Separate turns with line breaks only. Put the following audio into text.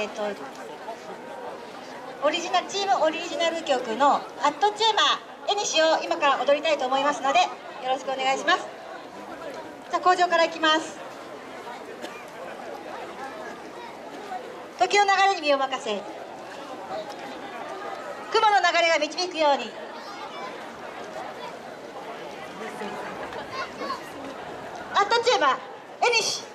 えーと、オリジナチームオリジナル曲の「アットチューマー」「絵にしよう」今から踊りたいと思いますのでよろしくお願いします。じゃあ工場からいきます。時の流れに身を任せ雲の流れが導くように。アットチューマー絵にし